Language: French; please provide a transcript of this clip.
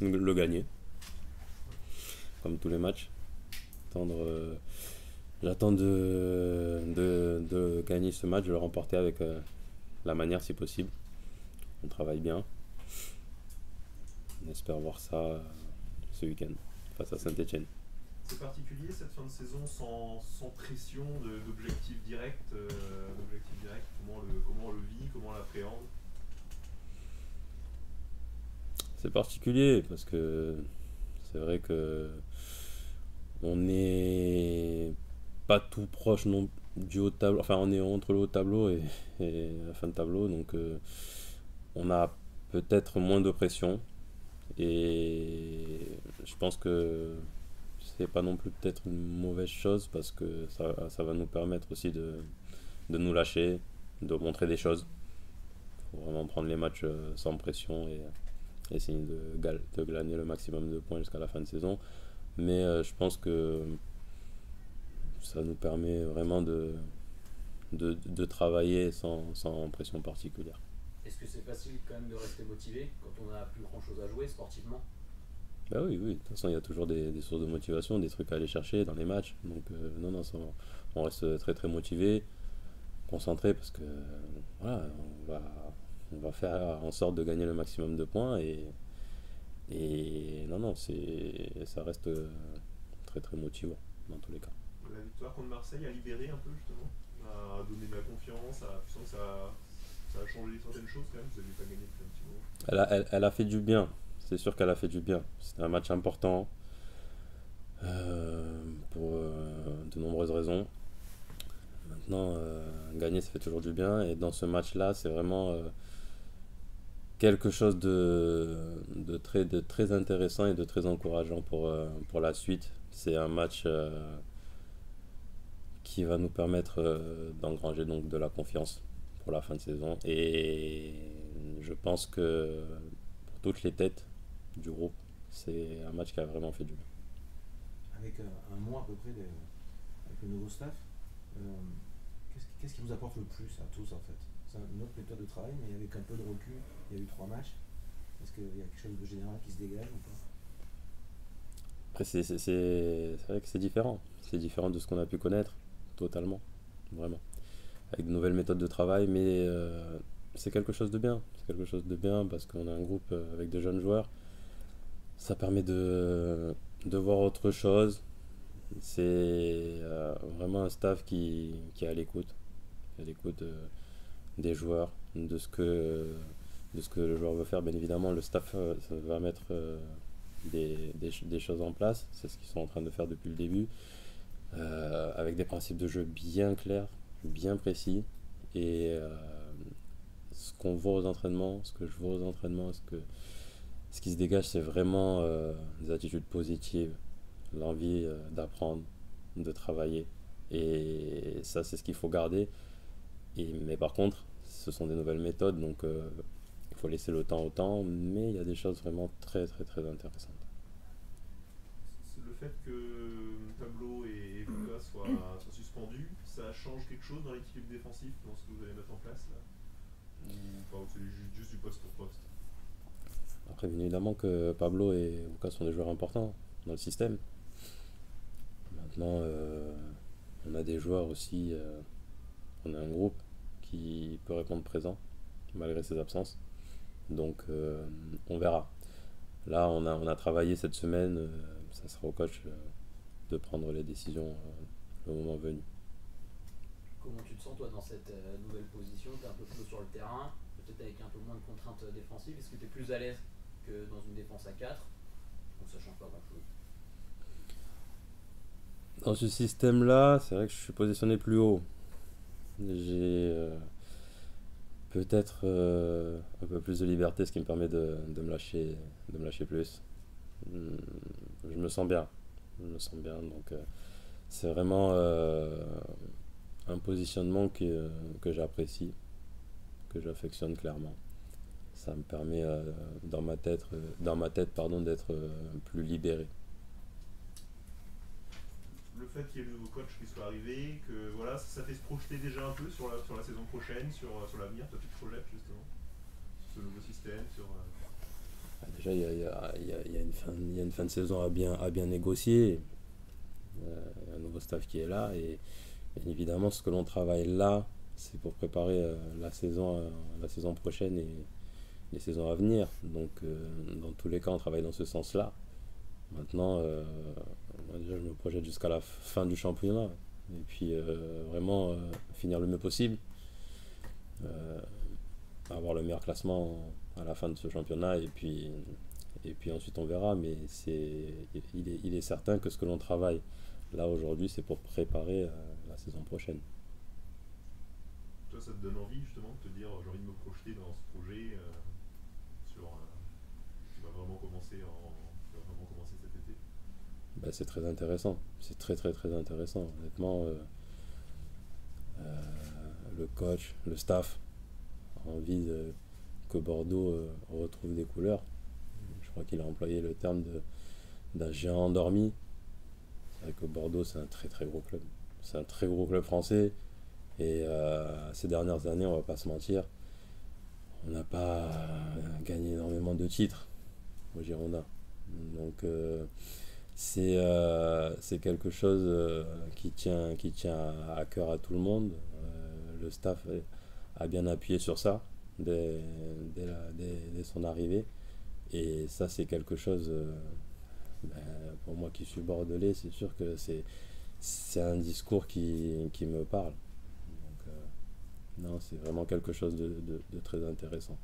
le gagner. Comme tous les matchs. Attendre, J'attends de, de, gagner ce match, de le remporter avec la manière si possible. On travaille bien. On espère voir ça ce week-end face à Saint-Etienne. C'est particulier cette fin de saison sans, sans pression d'objectifs directs, euh, direct. comment, le, comment on le vit, comment on l'appréhende? C'est particulier parce que c'est vrai que on n'est pas tout proche non du haut tableau, enfin on est entre le haut tableau et, la fin de tableau, donc euh, on a peut-être moins de pression et je pense que c'est pas non plus peut-être une mauvaise chose parce que ça, ça va nous permettre aussi de, de, nous lâcher, de montrer des choses. Faut vraiment prendre les matchs euh, sans pression et, essayer de, de glaner le maximum de points jusqu'à la fin de saison. Mais euh, je pense que ça nous permet vraiment de, de, de travailler sans, sans pression particulière. Est-ce que c'est facile quand même de rester motivé quand on n'a plus grand chose à jouer sportivement? Bah oui, oui, de toute façon il y a toujours des, sources de motivation, des trucs à aller chercher dans les matchs. Donc euh, non, non, on reste très très motivé, concentré parce que voilà, on va, va faire en sorte de gagner le maximum de points et, et non, non, c'est, ça reste très très motivant dans tous les cas. La victoire contre Marseille a libéré un peu justement, a donné de la confiance, a, que ça ça a changé certaines choses quand même Vous n'avez pas gagné depuis un petit moment elle a, elle, elle a fait du bien. C'est sûr qu'elle a fait du bien. C'était un match important euh, pour euh, de nombreuses raisons. Maintenant, euh, gagner, ça fait toujours du bien. Et dans ce match-là, c'est vraiment quelque chose de, très, intéressant et de très encourageant pour, pour la suite. C'est un match qui va nous permettre d'engranger donc de la confiance pour la fin de saison. Et je pense que pour toutes les têtes du groupe, c'est un match qui a vraiment fait du bien. Avec euh, un mois à peu près avec le nouveau staff, euh, qu'est-ce qui vous apporte le plus à tous en fait? Une autre méthode de travail, mais avec un peu de recul, il y a eu trois matchs. Est-ce qu'il y a quelque chose de général qui se dégage ou pas? Après, c'est vrai que c'est différent. C'est différent de ce qu'on a pu connaître, totalement, vraiment avec de nouvelles méthodes de travail, mais euh, c'est quelque chose de bien. C'est quelque chose de bien parce qu'on a un groupe euh, avec de jeunes joueurs. Ça permet de, de voir autre chose. C'est euh, vraiment un staff qui, qui est à l'écoute, à l'écoute des joueurs, de ce, que, de ce que le joueur veut faire. Bien évidemment, le staff va mettre des, des, des, choses en place. C'est ce qu'ils sont en train de faire depuis le début. avec des principes de jeu bien clairs, bien précis. Et euh, ce qu'on voit aux entraînements, ce que je vois aux entraînements, ce, que, ce qui se dégage, c'est vraiment euh, des attitudes positives, l'envie euh, d'apprendre, de travailler. Et ça, c'est ce qu'il faut garder. Et, mais par contre, ce sont des nouvelles méthodes, donc il faut laisser le temps au temps, mais il y a des choses vraiment très très très intéressantes. Le fait que Tableau et Fuka soient, soient suspendus, ça change quelque chose dans l'équilibre défensif, dans ce que vous allez mettre en place là? Ou c'est juste, du poste pour poste? Après, bien évidemment que Pablo et Lucas sont des joueurs importants dans le système. Maintenant, euh, on a des joueurs aussi, euh, on a un groupe qui peut répondre présent malgré ses absences. Donc, euh, on verra. Là, on a, on a travaillé cette semaine, ça sera au coach de prendre les décisions le moment venu. Comment tu te sens toi dans cette euh, nouvelle position? Tu es un peu plus sur le terrain, peut-être avec un peu moins de contraintes défensives. Est-ce que tu es plus à l'aise que dans une défense à 4 Donc ça change pas grand-chose? Dans ce système-là, c'est vrai que je suis positionné plus haut. J'ai euh, peut-être euh, un peu plus de liberté, ce qui me permet de, me, lâcher, de me lâcher plus. Hmm, je me sens bien. Je me sens bien. Donc c'est vraiment un positionnement que, que j'apprécie, que j'affectionne clairement. Ça me permet euh, dans ma tête, euh, dans ma tête pardon, d'être euh, plus libéré. Fait qu'il y ait le nouveau coach qui soit arrivé, que voilà, ça fait se projeter déjà un peu sur la, saison prochaine, sur, sur l'avenir. Toi, tu te projettes justement sur ce nouveau système, Déjà, il y a, une fin, de saison à bien, négocier. Euh, Il y a un nouveau staff qui est là. Et évidemment, ce que l'on travaille là, c'est pour préparer euh, la, saison, euh, la saison prochaine et les saisons à venir. Donc, dans tous les cas, on travaille dans ce sens-là. Maintenant, déjà, je me projette jusqu'à la fin du championnat. Et puis, euh, vraiment, euh, finir le mieux possible. Euh, avoir le meilleur classement à la fin de ce championnat. Et puis, et puis ensuite, on verra. Mais il, est, certain que ce que l'on travaille là aujourd'hui, c'est pour préparer la saison prochaine. Toi, ça te donne envie justement de te dire j'ai envie de me projeter dans ce projet sur, qui va vraiment commencer en, qui va vraiment commencer cet été? Bah, c'est très intéressant. C'est très très très intéressant. Honnêtement, euh, euh, le coach, le staff a envie que Bordeaux euh, retrouve des couleurs. Je crois qu'il a employé le terme d'un géant endormi. C'est vrai que Bordeaux, c'est un très très gros club. C'est un très gros club français. Et ces dernières années, on va pas se mentir, on n'a pas gagné énormément de titres au Girondin. Donc, c'est euh, c'est quelque chose euh, qui tient, qui tient à cœur à tout le monde. Euh, le staff a bien appuyé sur ça dès, dès, son arrivée. Et ça, c'est quelque chose, ben, pour moi qui suis bordelais, c'est sûr que c'est un discours qui, qui me parle. Donc, non, c'est vraiment quelque chose de- de très intéressant.